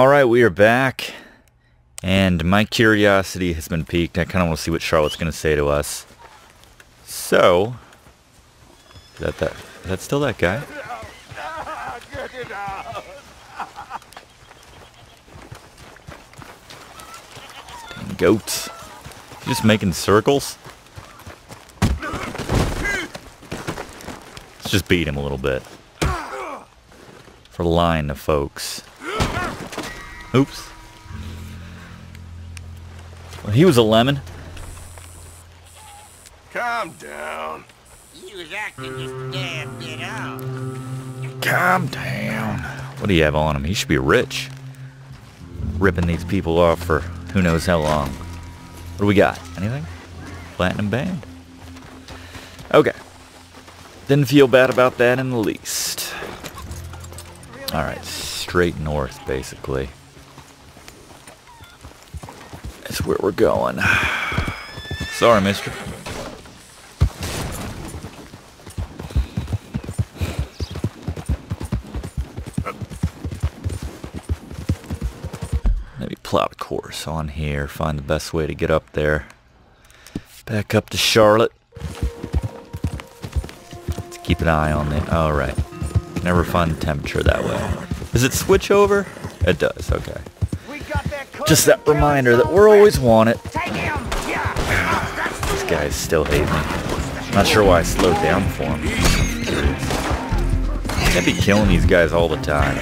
Alright, we are back. And my curiosity has been piqued. I kind of want to see what Charlotte's going to say to us. So... Is that, that, is that still that guy? Dang goats. Just making circles? Let's just beat him a little bit. For line the folks. Oops. Well, he was a lemon. Calm down. He was acting just damn bit out. Calm down. What do you have on him? He should be rich. Ripping these people off for who knows how long. What do we got? Anything? Platinum band. Okay. Didn't feel bad about that in the least. Alright, straight north, basically. That's where we're going. Sorry, mister. Maybe plot a course on here, find the best way to get up there. Back up to Charlotte. Let's keep an eye on the... Alright. Never find the temperature that way. Does it switch over? It does, okay. Just that reminder that we're always wanted. These guys still hate me. Not sure why I slowed down for them. Can't be killing these guys all the time.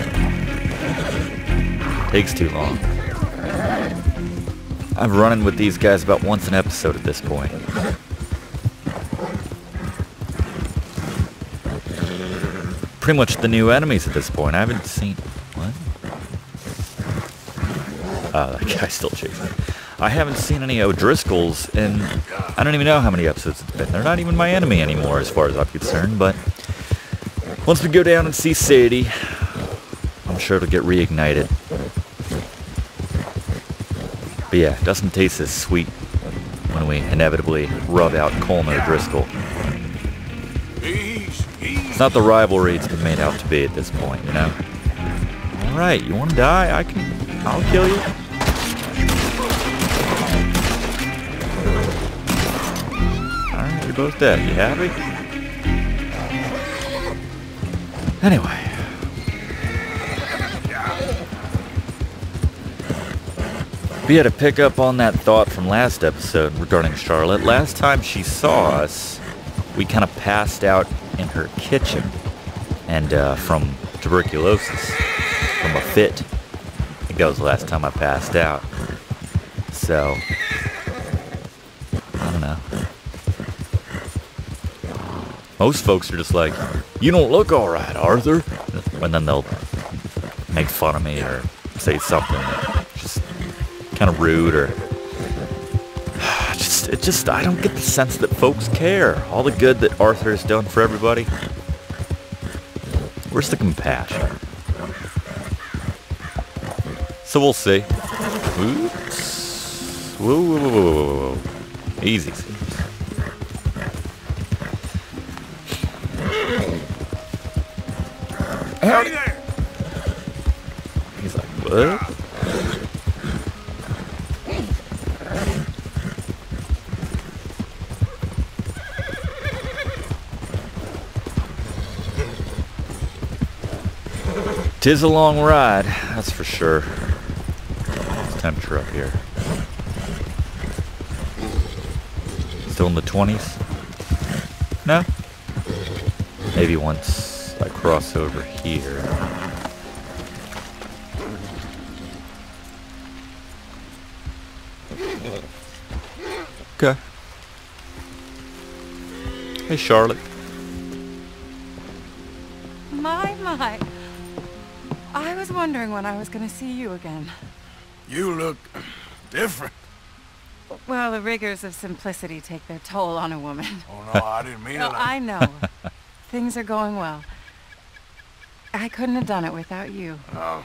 Takes too long. I'm running with these guys about once an episode at this point. Pretty much the new enemies at this point. I haven't seen... Uh, oh, that still chasing me. I haven't seen any O'Driscolls in... I don't even know how many episodes it's been. They're not even my enemy anymore as far as I'm concerned, but... Once we go down and see Sadie, I'm sure it'll get reignited. But yeah, it doesn't taste as sweet when we inevitably rub out Colm O'Driscoll. It's not the rivalry it's been made out to be at this point, you know? Alright, you wanna die? I can... I'll kill you. Both dead. You happy? Anyway. We had to pick up on that thought from last episode regarding Charlotte. Last time she saw us, we kind of passed out in her kitchen. And uh, from tuberculosis, from a fit. I think that was the last time I passed out. So, I don't know. Most folks are just like, you don't look alright, Arthur. And then they'll make fun of me or say something just kind of rude or just it just I don't get the sense that folks care. All the good that Arthur has done for everybody. Where's the compassion? So we'll see. Oops. Whoa, whoa, whoa, whoa, whoa. Easy. What? Tis a long ride, that's for sure. What's temperature up here? Still in the 20s? No? Maybe once I cross over here. Hey, Charlotte. My, my. I was wondering when I was going to see you again. You look different. Well, the rigors of simplicity take their toll on a woman. Oh no, I didn't mean it. No, like- I know. Things are going well. I couldn't have done it without you. Oh,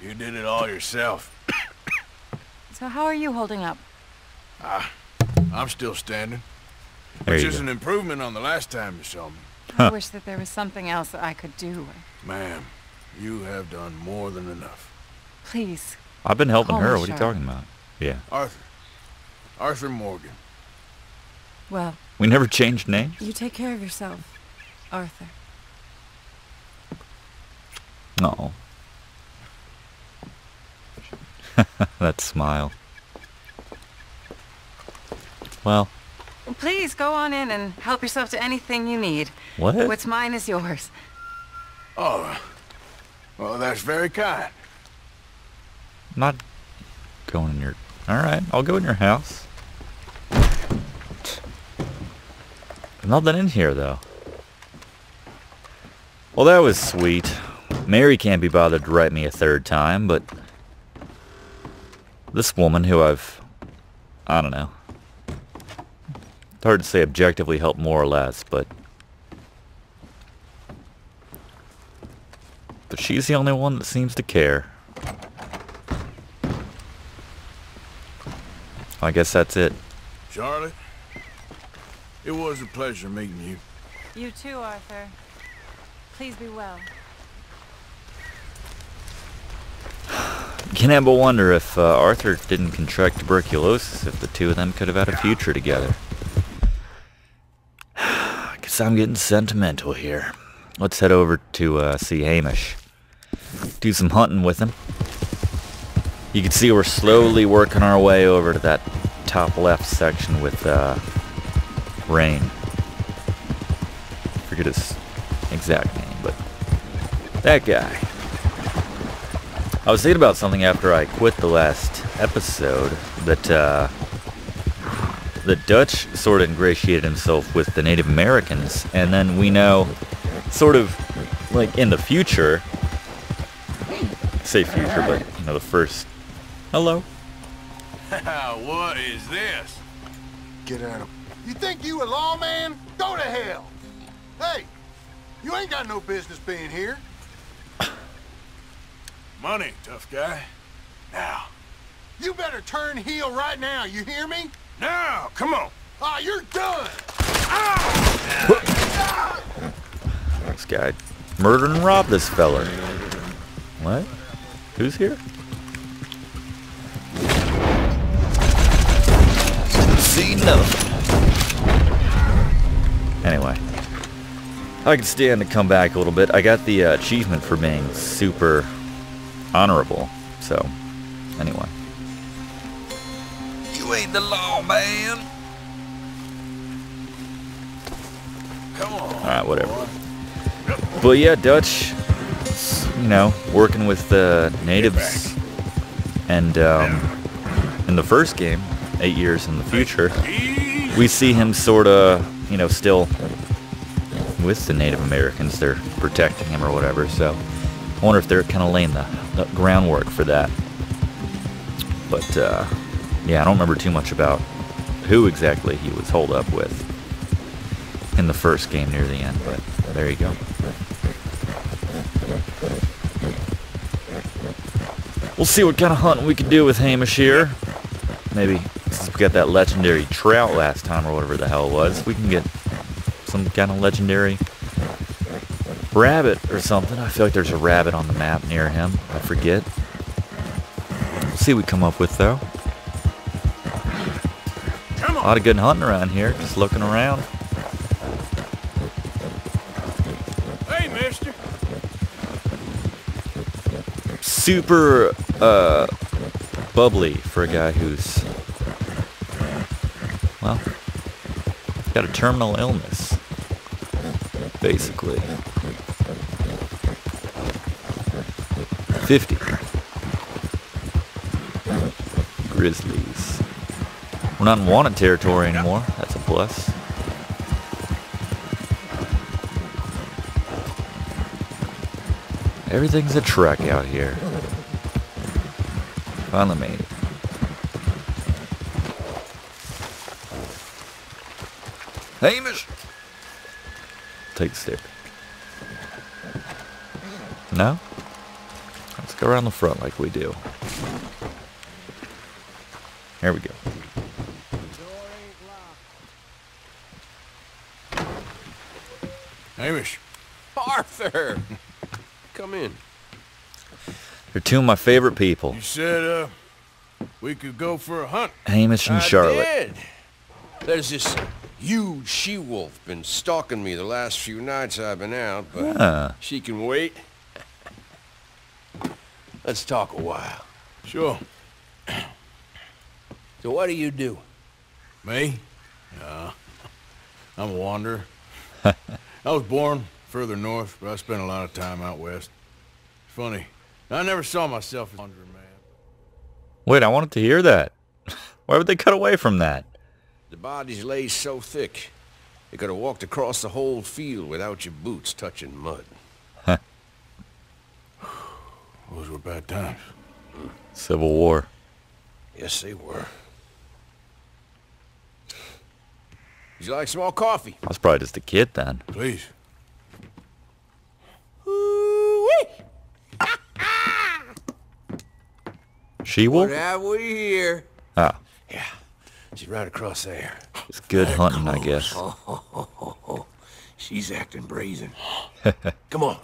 you did it all yourself. So how are you holding up? Ah. I'm still standing, There which is go. an improvement on the last time you saw me. I wish that there was something else that I could do. Ma'am, you have done more than enough. Please. I've been helping her. What are you talking about? Yeah. Arthur. Arthur Morgan. Well, We never changed names? you take care of yourself, Arthur. No. that smile. Well, Please go on in and help yourself to anything you need. what? What's mine is yours. Oh, well, that's very kind. I'm not going in your... Alright, I'll go in your house. There's nothing in here, though. Well, that was sweet. Mary can't be bothered to write me a third time, but... This woman who I've... I don't know. It's hard to say objectively helped more or less, but... But she's the only one that seems to care. I guess that's it. Charlotte, it was a pleasure meeting you. You too, Arthur. Please be well. Can't help but wonder if uh, Arthur didn't contract tuberculosis, if the two of them could have had a future together. I'm getting sentimental here. Let's head over to uh, see Hamish. Do some hunting with him. You can see we're slowly working our way over to that top left section with uh, Rain. Forget his exact name, but that guy. I was thinking about something after I quit the last episode that uh, the Dutch sort of ingratiated himself with the Native Americans, and then we know, sort of like in the future, say future, but you know the first. Hello. what is this? Get at him. You think you a lawman? Go to hell! Hey, you ain't got no business being here. Money, tough guy. Now. You better turn heel right now, you hear me? Now, come on. Ah, you're done! This guy murdered and robbed this feller. What? Who's here? See nothing. Anyway, I can stand to come back a little bit. I got the uh, achievement for being super honorable. So, anyway. Ain't the law, man. Come on. Alright, whatever. But yeah, Dutch, you know, working with the natives. And um, in the first game, eight years in the future, we see him sort of, you know, still with the Native Americans. They're protecting him or whatever. So I wonder if they're kind of laying the, the groundwork for that. But uh, yeah, I don't remember too much about who exactly he was holed up with in the first game near the end, but there you go. We'll see what kind of hunting we can do with Hamish here. Maybe since we got that legendary trout last time or whatever the hell it was, we can get some kind of legendary rabbit or something. I feel like there's a rabbit on the map near him. I forget. We'll see what we come up with though. A lot of good hunting around here, just looking around. Hey, mister. super uh, bubbly for a guy who's well got a terminal illness basically 50 grizzlies we're not in wanted territory anymore that's a plus Everything's a trek out here. Finally made it. Hamish! Take the stick. No? Let's go around the front like we do. Here we go. Hamish. Arthur! Come in. They're two of my favorite people, You said, uh, we could go for a hunt. Hamish and I Charlotte. did. There's this huge she-wolf been stalking me the last few nights I've been out, but Ah, she can wait. Let's talk a while. Sure. So what do you do? Me? Yeah. I'm a wanderer. I was born further north, but I spent a lot of time out west. It's funny. I never saw myself as a wanderer, man. wait, I wanted to hear that. Why would they cut away from that? The bodies lay so thick, you could have walked across the whole field without your boots touching mud. Those were bad times. Civil War. Yes, they were. Would you like some more coffee? I was probably just a kid then. Please. She What wolf? have we here? Oh, Yeah, she's right across there. it's good hunting, I guess. Oh, She's acting brazen. Come on.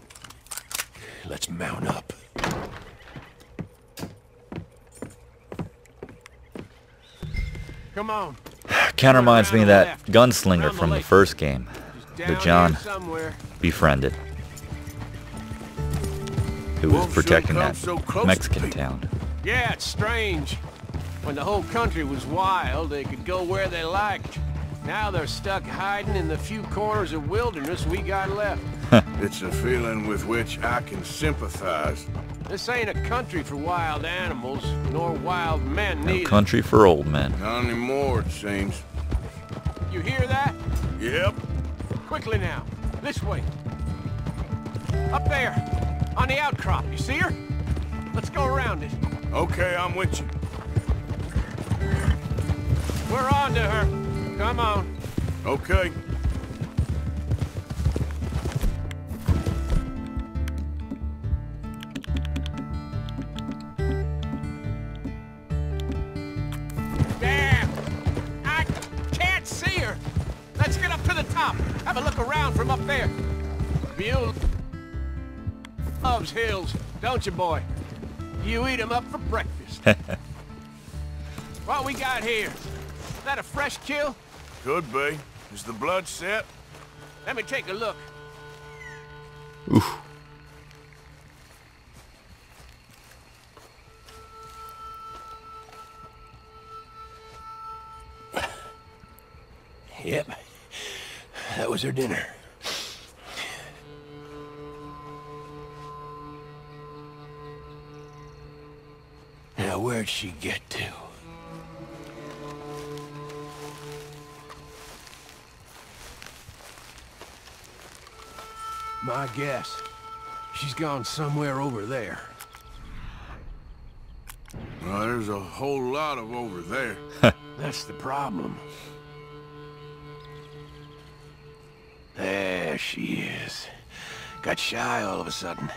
Let's mount up. Come on. Kind of reminds me of that gunslinger from the first game Down that John befriended. Who was protecting that come so close Mexican town. Yeah, it's strange. When the whole country was wild, they could go where they liked. Now they're stuck hiding in the few corners of wilderness we got left. It's a feeling with which I can sympathize. This ain't a country for wild animals, nor wild men No neither. country for old men. Not anymore, it seems. You hear that? Yep. Quickly now. This way. Up there. On the outcrop. You see her? Let's go around it. Okay, I'm with you. We're on to her. Come on. Okay. Don't you, boy? You eat 'em up for breakfast. what we got here? Is that a fresh kill? Could be. Is the blood set? Let me take a look. Oof. Yep. That was her dinner. Where'd she get to? My guess. She's gone somewhere over there. Well, there's a whole lot of over there. That's the problem. There she is. Got shy all of a sudden.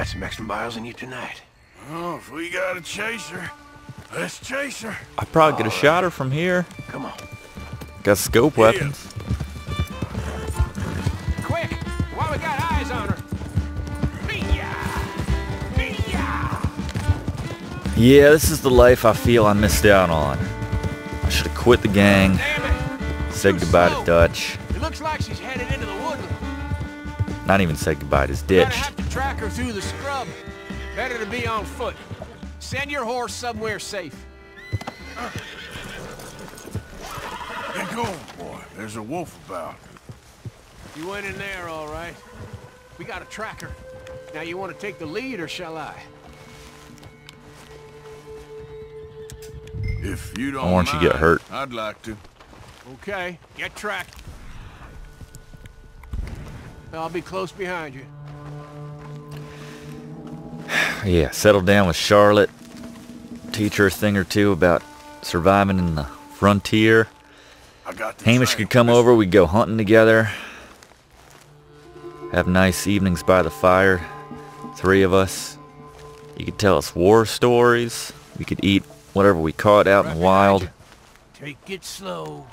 Huh. You got some extra miles in you tonight. Oh, if we got a chaser, let's chase her. I probably could have shot her from here. Come on. Got scope weapons. Quick! While we got eyes on her. Hee-yah! Hee-yah! Yeah, this is the life I feel I missed out on. I should have quit the gang, Damn it! said Too goodbye slow. to Dutch. It looks like she's headed into the woodland. Not even said goodbye to his Gonna ditch. Have to her through the scrub. Better to be on foot. Send your horse somewhere safe. Get going, boy. There's a wolf about. You went in there all right. We got a tracker. Now you want to take the lead or shall I? If you don't I want you get hurt. I'd like to. Okay, get tracked. I'll be close behind you. Yeah, settle down with Charlotte. Teach her a thing or two about surviving in the frontier. I got the Hamish could come over, we'd go hunting together. Have nice evenings by the fire. Three of us. You could tell us war stories. We could eat whatever we caught out in the wild. Take it slow.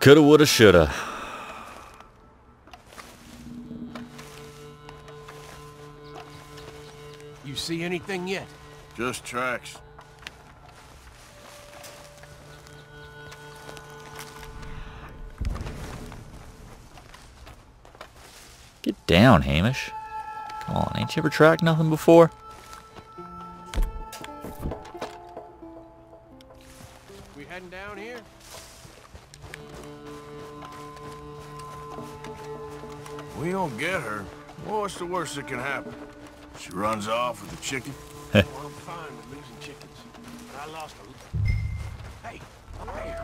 Coulda, woulda, shoulda. See anything yet? Just tracks. Get down, Hamish. Come on, ain't you ever tracked nothing before? We heading down here? We don't get her. Well, what's the worst that can happen? She runs off with the chicken? Well, I'm fine with losing chickens. But I lost a... Hey, up there.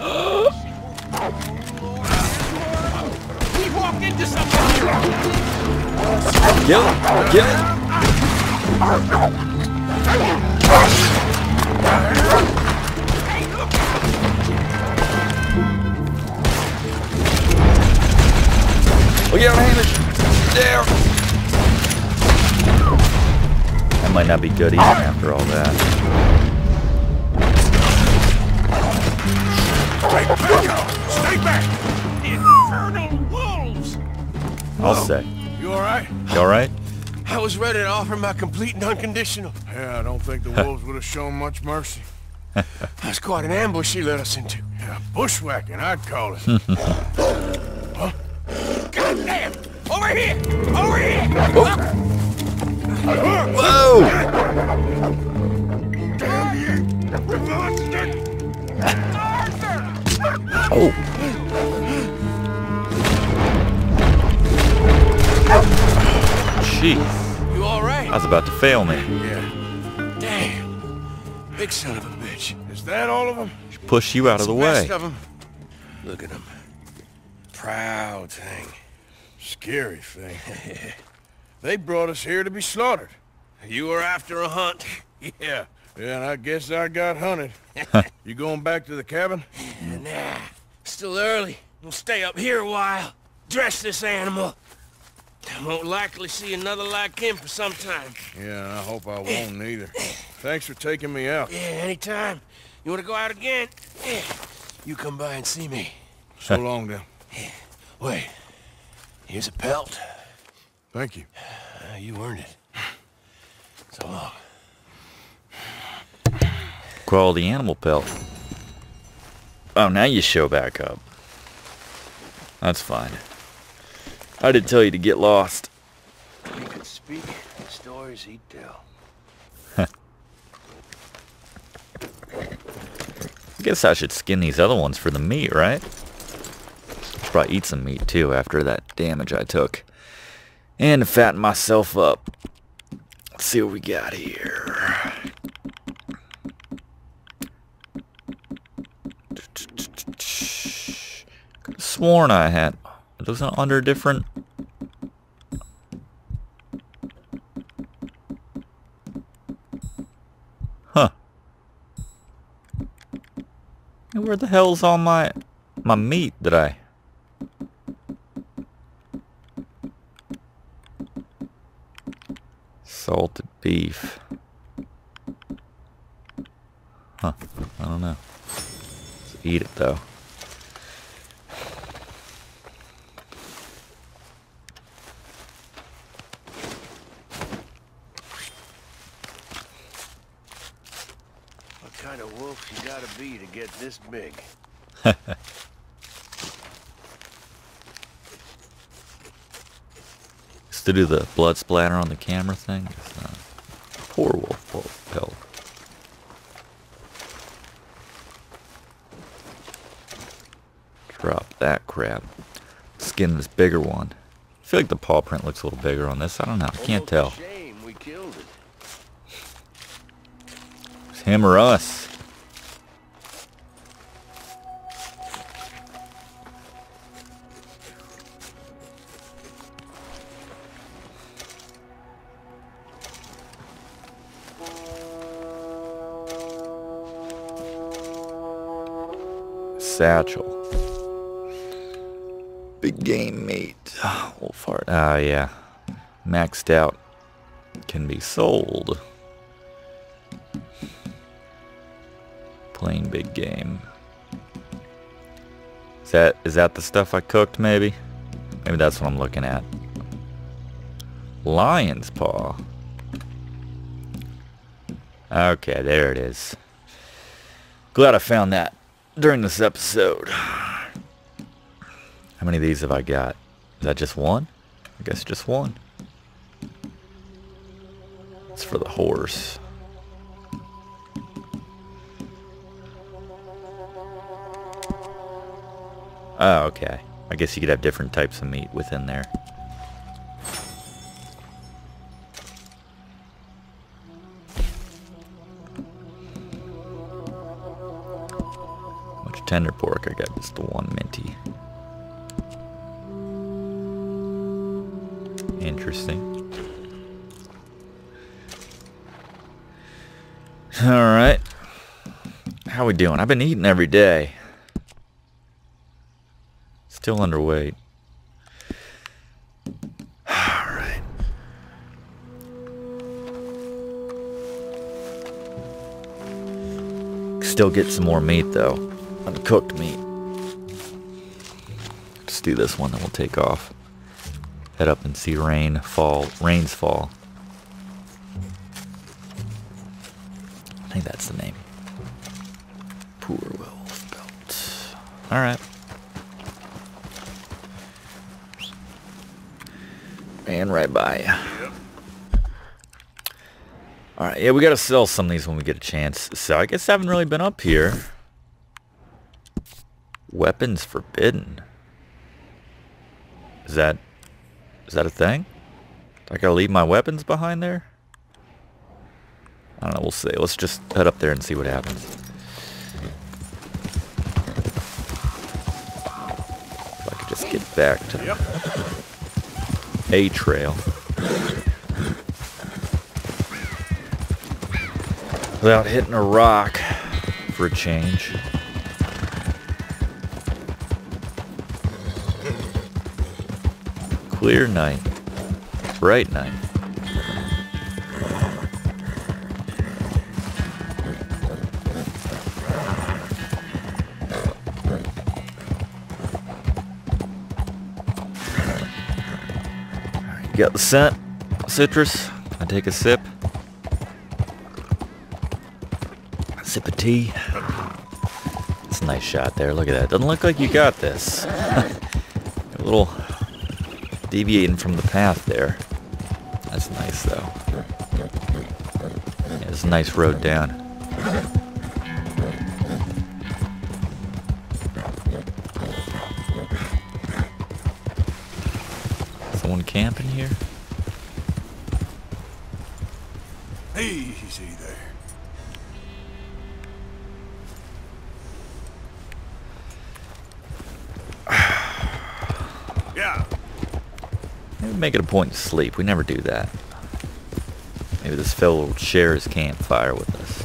we walked into something here. Kill it! Kill it! Hey, look! Look out, Hamish! There! Might not be good even after all that. Stay back! Stay back! Infernal wolves! I'll say. You alright? You alright? I was ready to offer my complete and unconditional. Yeah, I don't think the wolves would have shown much mercy. That's quite an ambush he led us into. Yeah, bushwhacking, I'd call it. God damn! Over here! Over here! Oh. Ah! Whoa! Arthur! Oh! Jeez. You all right? I was about to fail me. yeah. Damn. Big son of a bitch. Is that all of them? Push you out of the Rest way. of 'em. Look at him. Proud thing. Scary thing. they brought us here to be slaughtered. You were after a hunt. Yeah. Yeah, and I guess I got hunted. you going back to the cabin? Nah, still early. We'll stay up here a while. Dress this animal. I won't likely see another like him for some time. Yeah, I hope I eh. won't either. Thanks for taking me out. Yeah, anytime. You want to go out again? Yeah. You come by and see me. So long then. Wait. Here's a pelt. Thank you. Uh, you earned it. So long. Quality animal pelt. Oh, now you show back up. That's fine. I didn't tell you to get lost. He could speak the stories he'd tell. I guess I should skin these other ones for the meat, right? Should probably eat some meat too after that damage I took. And to fatten myself up. Let's see what we got here. Sworn I had. Are those under a different? Huh. Where the hell's all my my meat that I salted beef? Huh. I don't know. Let's eat it though. What kind of wolf you gotta be to get this big? Just to do the blood splatter on the camera thing. It's, uh, poor wolf pelt. Drop that crap. Skin this bigger one. I feel like the paw print looks a little bigger on this. I don't know. I can't tell. shame we killed it. It's him or us. Satchel. Big game meat. Wolf heart. Ah, yeah. Maxed out. Can be sold. Plain big game. Is that is that the stuff I cooked maybe? Maybe that's what I'm looking at. Lion's paw. Okay, there it is. Glad I found that during this episode. How many of these have I got? Is that just one? I guess just one. It's for the horse. Oh, okay. I guess you could have different types of meat within there. Tender pork. I got just the one minty. Interesting. Alright. How we doing? I've been eating every day. Still underweight. Alright. Still get some more meat though. Uncooked meat. Just do this one, then we'll take off. Head up and see rain fall. Rains Fall. I think that's the name. Poor Wolf Belt. Alright. And right by you. Alright, yeah, we gotta sell some of these when we get a chance. So I guess I haven't really been up here. Weapons forbidden. Is that... Is that a thing? Do I gotta leave my weapons behind there? I don't know, we'll see. Let's just head up there and see what happens. If I could just get back to Yep. a trail. Without hitting a rock for a change. Clear night. Bright night. Got the scent, citrus. I take a sip. Sip of tea. It's a nice shot there. Look at that. Doesn't look like you got this. deviating from the path there. That's nice though. Yeah, it's a nice road down. Point to sleep. We never do that. Maybe this fellow will share his campfire with us.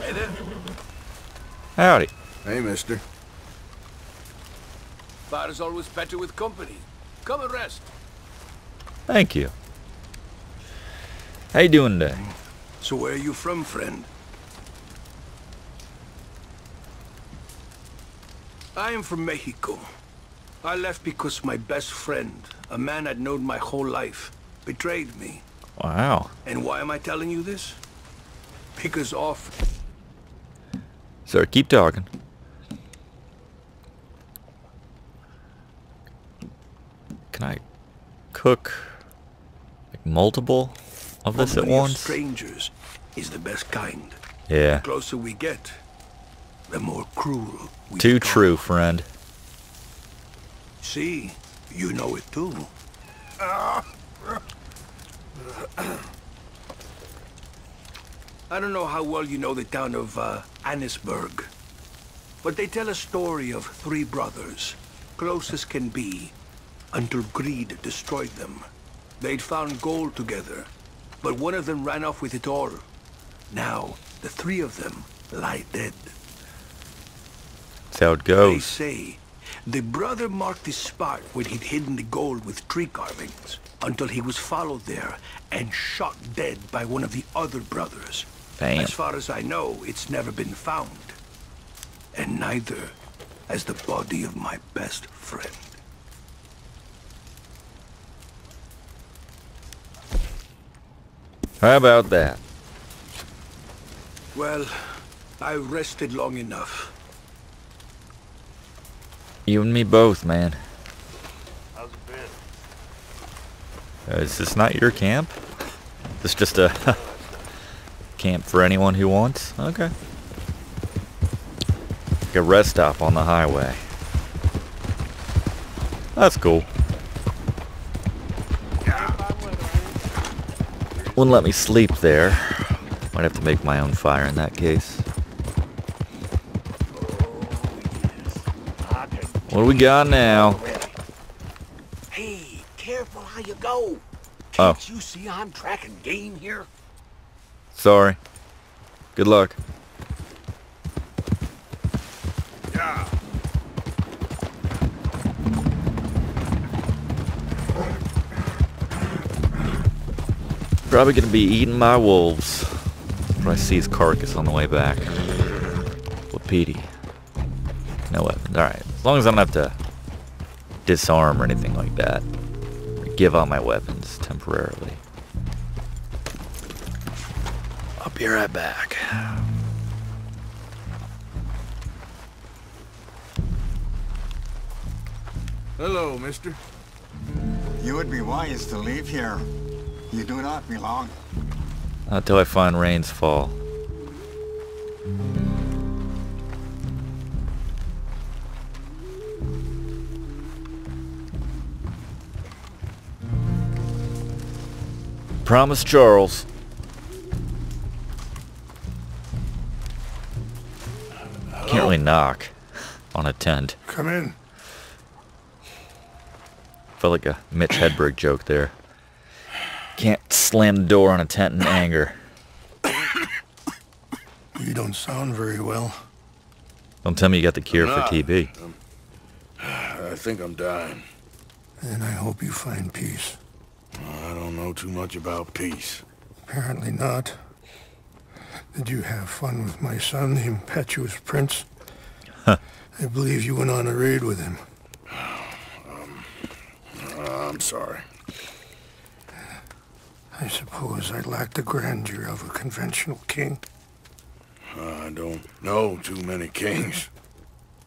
Hey there. Howdy. Hey, mister. Bar is always better with company. Come and rest. Thank you. How you doing today? So where are you from, friend? I am from Mexico. I left because my best friend, a man I'd known my whole life, betrayed me. Wow. And why am I telling you this? Because off Sir, keep talking. Can I cook like multiple of this at company of once? strangers is the best kind. Yeah. The closer we get, the more cruel Too become. true, friend. See, you know it too. I don't know how well you know the town of uh, Annesburg, but they tell a story of three brothers, close as can be, until greed destroyed them. They'd found gold together, but one of them ran off with it all. Now, the three of them lie dead. That's how it goes. They goes. say the brother marked the spot where he'd hidden the gold with tree carvings until he was followed there and shot dead by one of the other brothers. Damn. As far as I know, it's never been found. And neither has the body of my best friend. How about that? Well, I've rested long enough. You and me both, man. How's it been? Uh, is this not your camp? This just a camp for anyone who wants? Okay. Like a rest stop on the highway. That's cool. Wouldn't let me sleep there. Might have to make my own fire in that case. What do we got now? Hey, careful how you go. Oh. Can't you see I'm tracking game here? Sorry. Good luck. Yeah. Probably gonna be eating my wolves. But I see his carcass on the way back. Wapiti. No weapons. Alright. As long as I don't have to disarm or anything like that. Or give up my weapons temporarily. I'll be right back. Hello, mister. You would be wise to leave here. You do not belong. Not till I find Rains Fall. Promise Charles. Can't really knock on a tent. Come in. Felt like a Mitch Hedberg joke there. Can't slam the door on a tent in anger. You don't sound very well. Don't tell me you got the cure for Nah. TB. I think I'm dying. And I hope you find peace. I don't know too much about peace. Apparently not. Did you have fun with my son, the impetuous prince? I believe you went on a raid with him. Um, I'm sorry. I suppose I lack the grandeur of a conventional king. I don't know too many kings.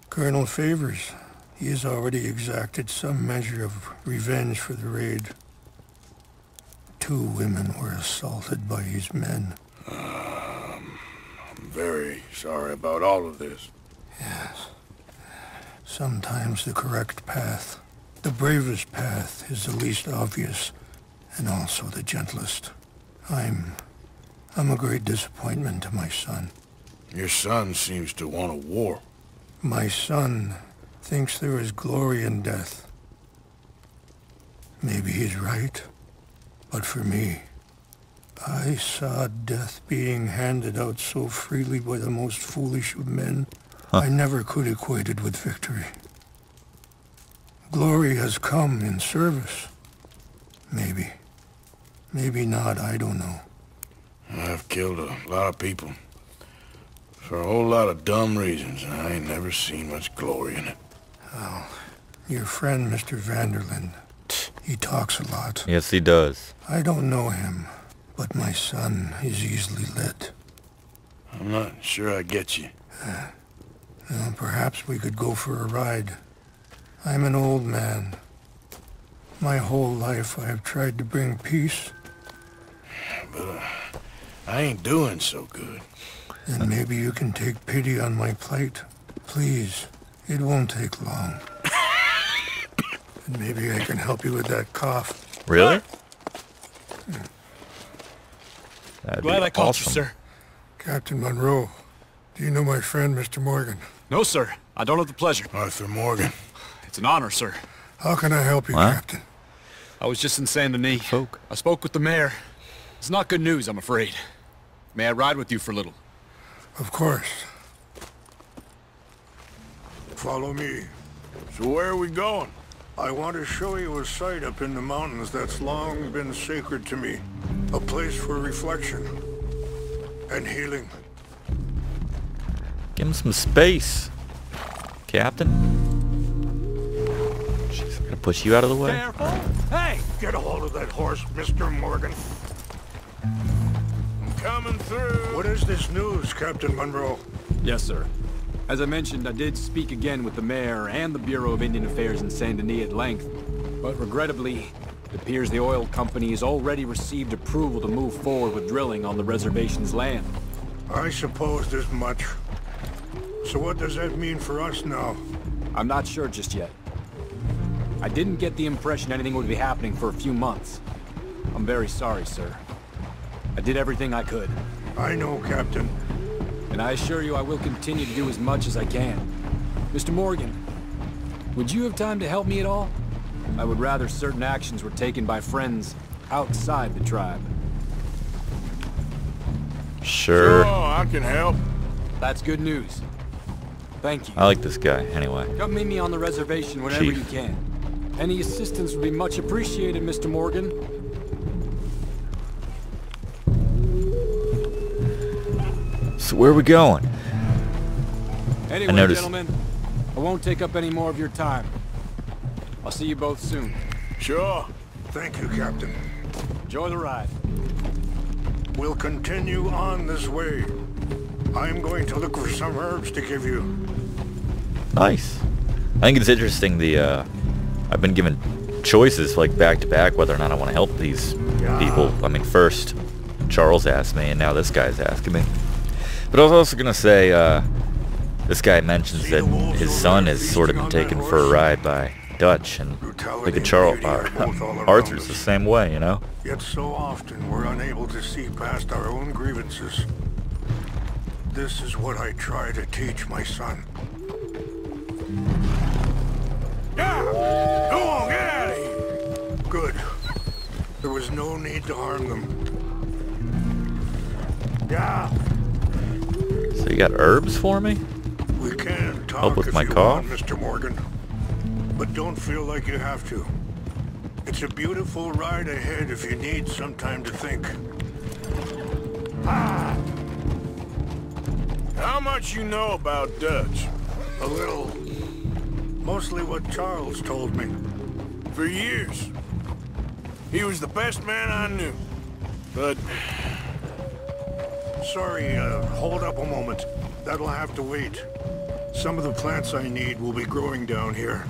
Colonel Favours, he has already exacted some measure of revenge for the raid. Two women were assaulted by his men. Um, I'm very sorry about all of this. Yes. Sometimes the correct path, the bravest path, is the least obvious, and also the gentlest. I'm... I'm a great disappointment to my son. Your son seems to want a war. My son thinks there is glory in death. Maybe he's right, but for me, I saw death being handed out so freely by the most foolish of men, I never could equate it with victory. Glory has come in service. Maybe. Maybe not, I don't know. I've killed a lot of people. For a whole lot of dumb reasons, and I ain't never seen much glory in it. Your friend, Mr. van der Linde, he talks a lot. Yes, he does. I don't know him, but my son is easily led. I'm not sure I get you. Uh, well, perhaps we could go for a ride. I'm an old man. My whole life I have tried to bring peace, But uh, I ain't doing so good. and maybe you can take pity on my plight. Please, it won't take long. And maybe I can help you with that cough. Really? Hmm. That'd Glad be I caught awesome. you, sir. Captain Monroe, do you know my friend, Mr. Morgan? No, sir. I don't have the pleasure. Arthur Morgan. It's an honor, sir. How can I help you, What? Captain? I was just in Saint Denis. Folk. I spoke with the mayor. It's not good news, I'm afraid. May I ride with you for a little? Of course. Follow me. So where are we going? I want to show you a site up in the mountains that's long been sacred to me. A place for reflection and healing. Give him some space, Captain. Jeez, I'm gonna push you out of the way. Careful! Hey, get a hold of that horse, Mr. Morgan. I'm coming through. What is this news, Captain Monroe? Yes, sir. As I mentioned, I did speak again with the mayor and the Bureau of Indian Affairs in Saint Denis at length, but regrettably, it appears the oil company has already received approval to move forward with drilling on the reservation's land. I supposed as much. So what does that mean for us now? I'm not sure just yet. I didn't get the impression anything would be happening for a few months. I'm very sorry, sir. I did everything I could, I know, Captain. And I assure you I will continue to do as much as I can. Mr. Morgan, would you have time to help me at all? I would rather certain actions were taken by friends outside the tribe. Sure. Sure, I can help. That's good news. Thank you. I like this guy, anyway. Come meet me on the reservation whenever Chief. you can. Any assistance would be much appreciated, Mr. Morgan. So where are we going? Anyway, noticed- gentlemen, I won't take up any more of your time. I'll see you both soon. Sure. Thank you, Captain. Enjoy the ride. We'll continue on this way. I'm going to look for some herbs to give you. Nice. I think it's interesting the, uh, I've been given choices like back to back whether or not I want to help these people. I mean, first Charles asked me and now this guy's asking me. But I was also going to say, uh, this guy mentions that his son has sort of been taken for a ride by Dutch and like a Charles, uh, Arthur's the same way, you know? Yet so often we're unable to see past our own grievances. This is what I try to teach my son. Yeah! Go on, get out of here! Good. There was no need to harm them. Yeah, So you got herbs for me? we can talk Help with if my you cough? want, Mr. Morgan. But don't feel like you have to. It's a beautiful ride ahead if you need some time to think. Ah! How much you know about Dutch? A little. Mostly what Charles told me. For years. He was the best man I knew. But Sorry, uh, hold up a moment. That'll have to wait. Some of the plants I need will be growing down here.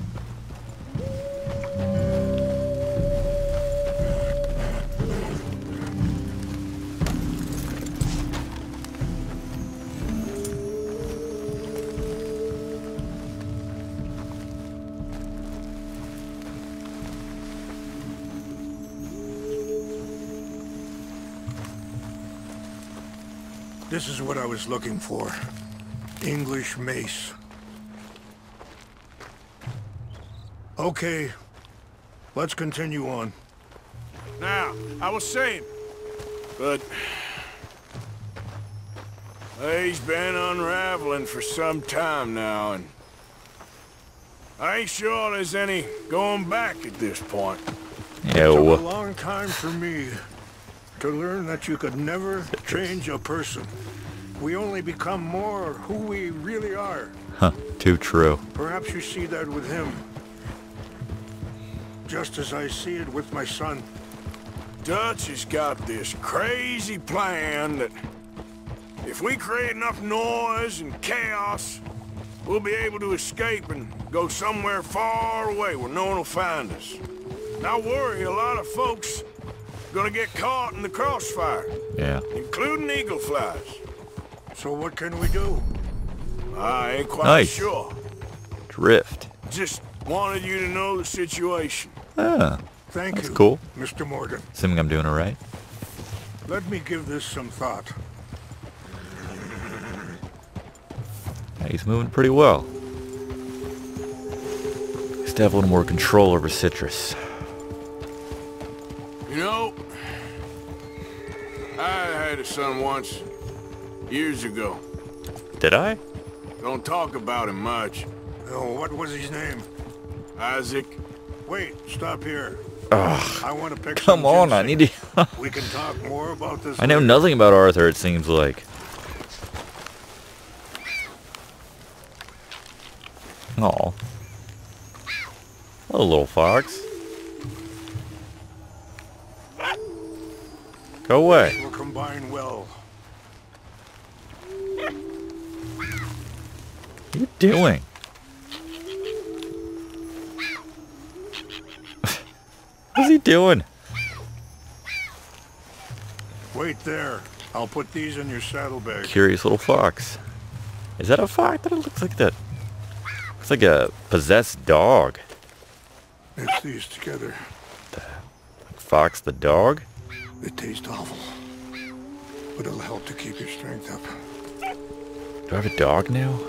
This is what I was looking for. English mace. Okay. Let's continue on. now, I was saying, but he's been unraveling for some time now, and I ain't sure there's any going back at this point. Took a long time for me to learn that you could never change a person. We only become more who we really are. Huh, too true. Perhaps you see that with him. Just as I see it with my son. Dutch has got this crazy plan that if we create enough noise and chaos, we'll be able to escape and go somewhere far away where no one will find us. And I worry a lot of folks gonna get caught in the crossfire, Yeah. including Eagle Flies. So what can we do? I ain't quite Nice. sure. Drift. Just wanted you to know the situation. Ah, Thank That's you, cool. Mr. Morgan. assuming I'm doing all right. Let me give this some thought. Yeah, he's moving pretty well. He's have a little more control over Citrus. You know, I had a son once, years ago. Did I? Don't talk about him much. Oh, what was his name? Isaac, Wait, stop here. Ugh. I want to pick Come on, I need to... We can talk more about this I know later. nothing about Arthur, it seems like. Oh. Hello, little fox. Go away. Will combine well. What are you doing? What's he doing? Wait there. I'll put these in your saddlebag. Curious little fox. Is that a fox? That looks like that. Looks like a possessed dog. Mix these together. The fox the dog? They taste awful. But it'll help to keep your strength up. Do I have a dog now?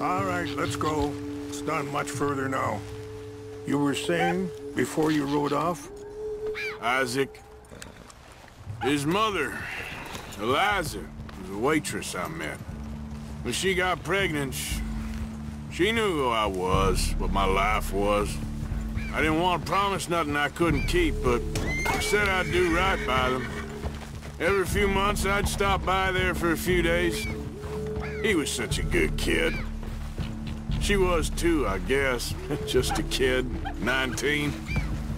All right, let's go. It's not much further now. You were saying before you rode off? Isaac. His mother, Eliza, was a waitress I met. When she got pregnant, she, she knew who I was, what my life was. I didn't want to promise nothing I couldn't keep, but I said I'd do right by them. Every few months, I'd stop by there for a few days. He was such a good kid. She was too, I guess. Just a kid, 19.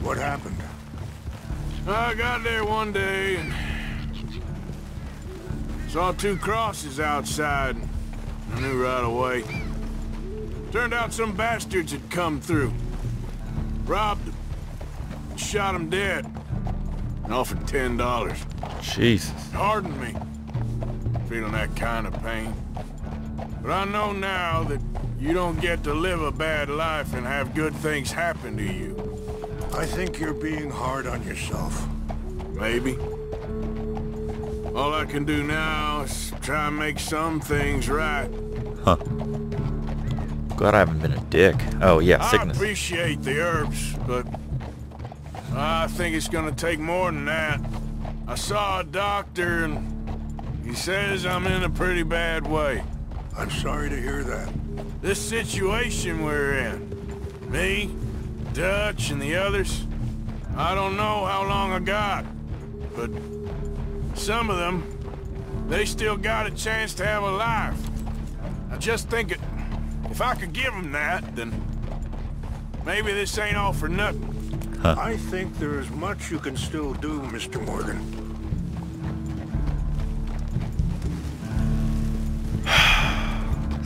What happened? I got there one day and saw two crosses outside. I knew right away. Turned out some bastards had come through. Robbed him. Shot him dead. And offered ten dollars. Jesus. Hardened me. Feeling that kind of pain. But I know now that you don't get to live a bad life and have good things happen to you. I think you're being hard on yourself. Maybe. All I can do now is try and make some things right. Huh. Glad I haven't been a dick. Oh, yeah, sickness. I sickness. appreciate the herbs, but I think it's gonna take more than that. I saw a doctor and he says I'm in a pretty bad way. I'm sorry to hear that. This situation we're in, me, Dutch, and the others, I don't know how long I got, but some of them, they still got a chance to have a life. I just think it, if I could give him that, then maybe this ain't all for nothing. I think there is much you can still do, Mr. Morgan.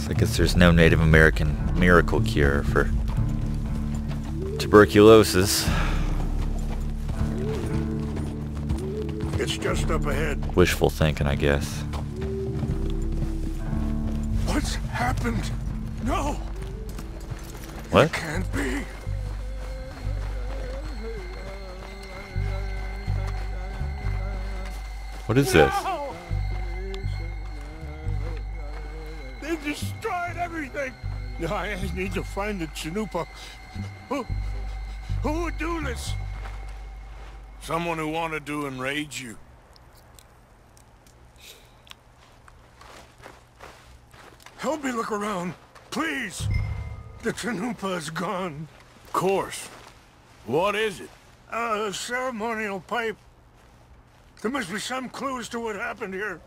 So I guess there's no Native American miracle cure for tuberculosis. It's just up ahead. Wishful thinking, I guess. What's happened? No! What? It can't be. What is this? No! They destroyed everything! I need to find the Chanupa. Who, who would do this? Someone who wanted to enrage you. Help me look around, please. The Chanupa is gone. Of course. What is it? A ceremonial pipe. There must be some clues to what happened here.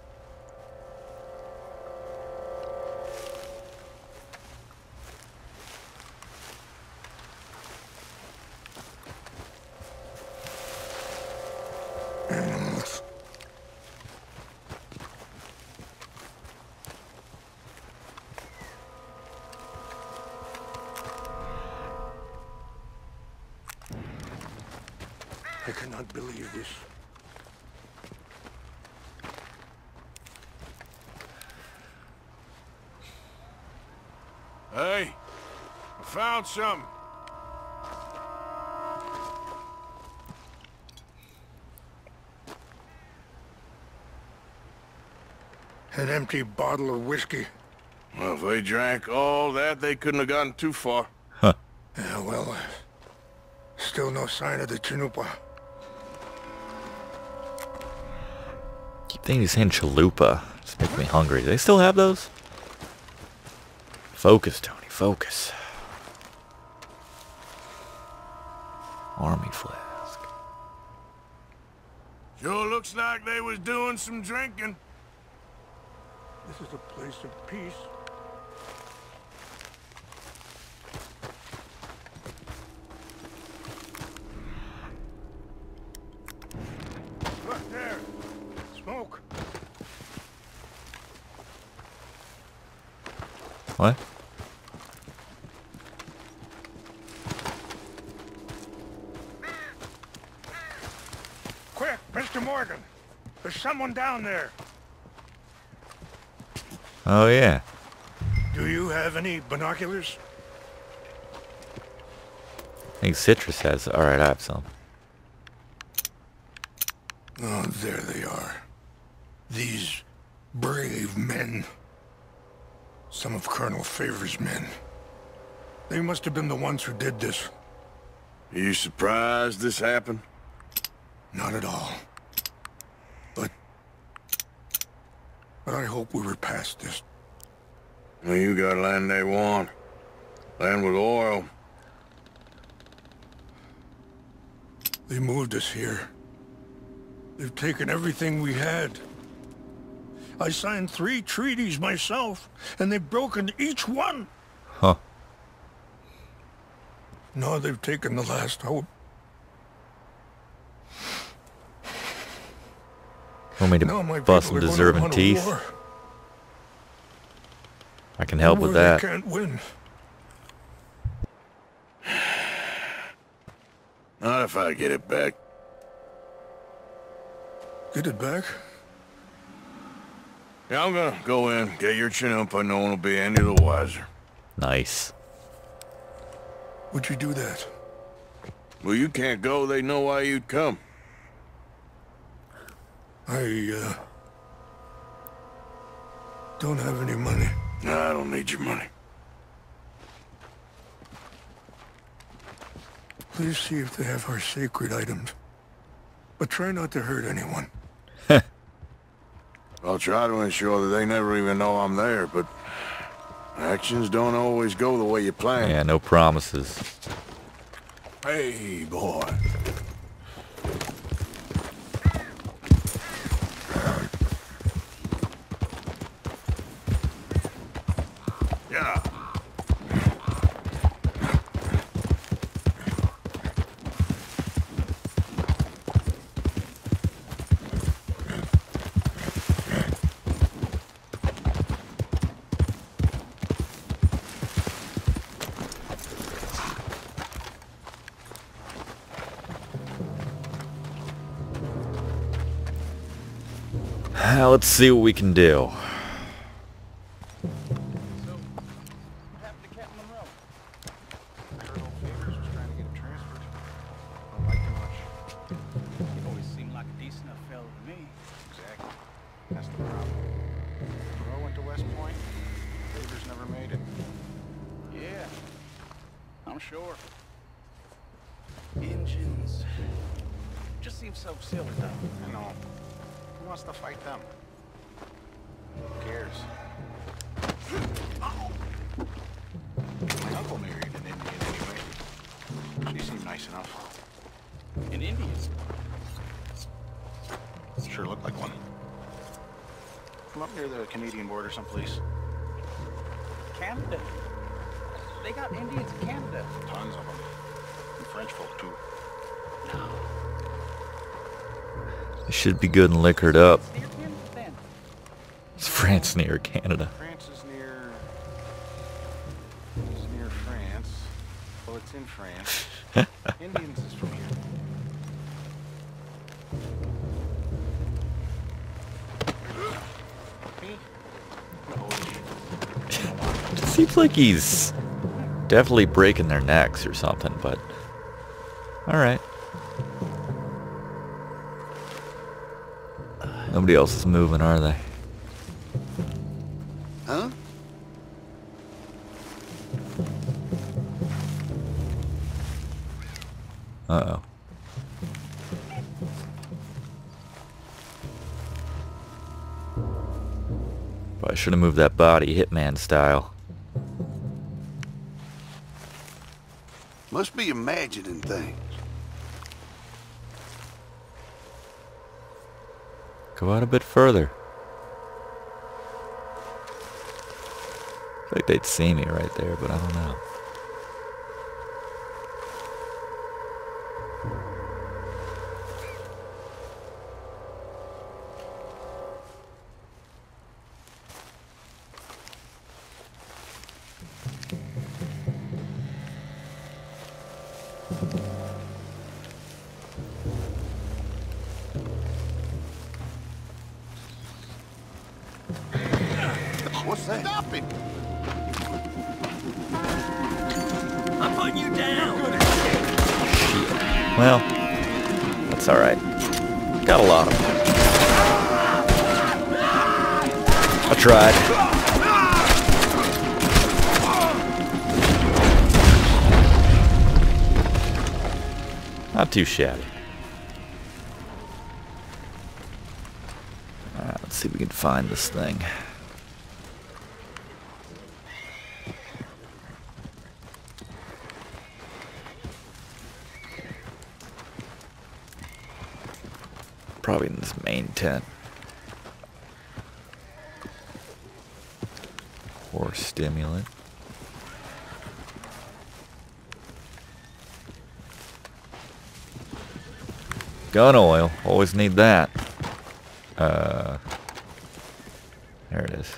Found something. An empty bottle of whiskey. Well, if they drank all that, they couldn't have gotten too far. Huh. Yeah, well, uh, still no sign of the Chanupa. Keep thinking he's saying chalupa. It's making me hungry. Do they still have those? Focus, Tony. Focus. Army flask. Sure looks like they was doing some drinking. This is a place of peace. Look there! Smoke! What? Someone down there. Oh, yeah. Do you have any binoculars? I think Citrus has. Alright, I have some. Oh, there they are. These brave men. Some of Colonel Favours' men. They must have been the ones who did this. Are you surprised this happened? Not at all. But... But I hope we were past this. Well, you got land they want. Land with oil. They moved us here. They've taken everything we had. I signed three treaties myself, and they've broken each one. Huh. Now they've taken the last hope. Want me to Now bust some deserving teeth? war. I can help with war they that. can't win. Not if I get it back. Get it back? Yeah, I'm gonna go in, get your chin up, but no one will be any the wiser. Nice. Would you do that? Well, you can't go, they know why you'd come. I, uh... Don't have any money. No, I don't need your money. Please see if they have our sacred items. But try not to hurt anyone. I'll try to ensure that they never even know I'm there, but actions don't always go the way you plan. Yeah, no promises. Hey, boy. Uh, let's see what we can do. Be good and liquored up. It's France near Canada. France is near... is near France. Well, it's in France. Indians is from here. It seems like he's definitely breaking their necks or something, but alright. Nobody else is moving, are they? Huh? Uh-oh. Probably should have moved that body Hitman style. Must be imagining things. Go out a bit further. I feel like they'd see me right there, but I don't know. I tried. Not too shabby. Let's see if we can find this thing. Probably in this main tent. Or stimulant. Gun oil. Always need that. Uh, there it is.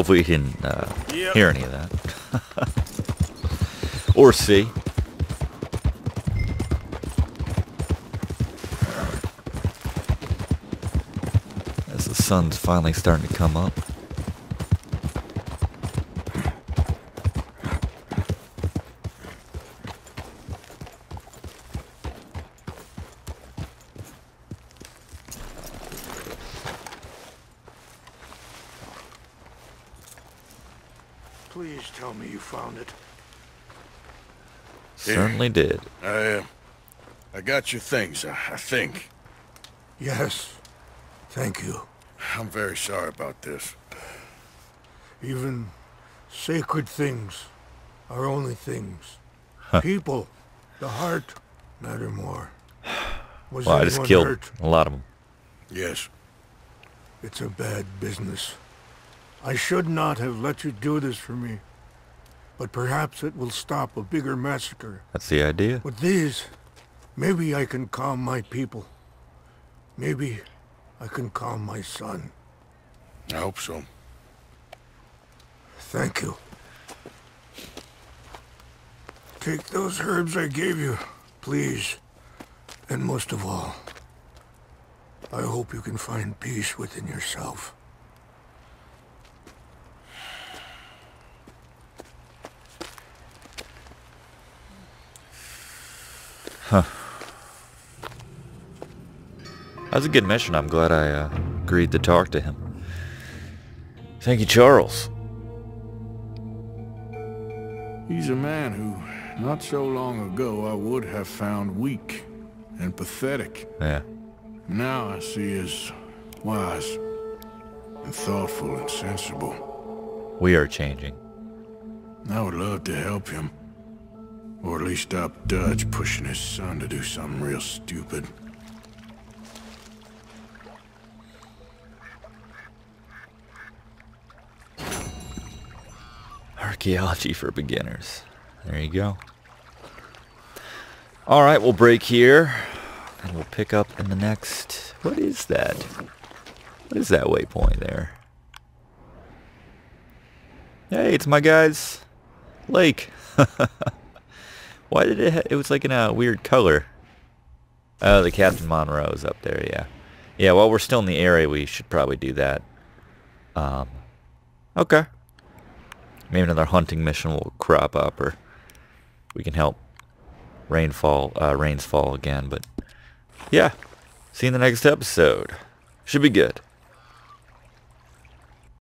Hopefully you can uh, Yep. hear any of that. or see. As the sun's finally starting to come up. Please tell me you found it. Certainly did. I, uh, I got your things, I, I think. Yes. Thank you. I'm very sorry about this. Even sacred things are only things. People, the heart, matter more. Was Well, I just killed hurt? a lot of them. Yes. It's a bad business. I should not have let you do this for me. But perhaps it will stop a bigger massacre. That's the idea. With these, maybe I can calm my people. Maybe I can calm my son. I hope so. Thank you. Take those herbs I gave you, please. And most of all, I hope you can find peace within yourself. That was a good mission. I'm glad I uh, agreed to talk to him. Thank you, Charles. He's a man who, not so long ago, I would have found weak and pathetic. Yeah. Now I see as wise and thoughtful and sensible. We are changing. I would love to help him. Or at least stop Dutch pushing his son to do something real stupid. Archaeology for beginners. There you go. All right, we'll break here. And we'll pick up in the next... What is that? What is that waypoint there? Hey, it's my guy's lake. Why did it... It was like in a weird color. Oh, the Captain Monroe's up there, yeah. Yeah, while we're still in the area, we should probably do that. Um, okay. Maybe another hunting mission will crop up, or we can help rainfall, uh, Rains Fall again. But yeah, see you in the next episode. Should be good.